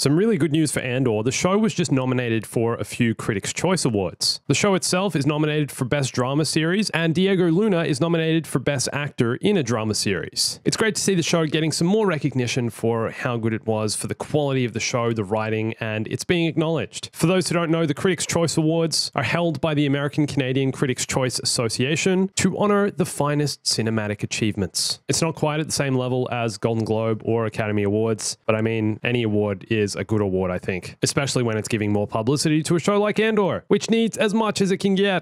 Some really good news for Andor. The show was just nominated for a few Critics' Choice Awards. The show itself is nominated for Best Drama Series, and Diego Luna is nominated for Best Actor in a Drama Series. It's great to see the show getting some more recognition for how good it was, for the quality of the show, the writing, and it's being acknowledged. For those who don't know, the Critics' Choice Awards are held by the American Canadian Critics' Choice Association to honor the finest cinematic achievements. It's not quite at the same level as Golden Globe or Academy Awards, but I mean, any award is a good award, I think, especially when it's giving more publicity to a show like Andor, which needs as much as it can get.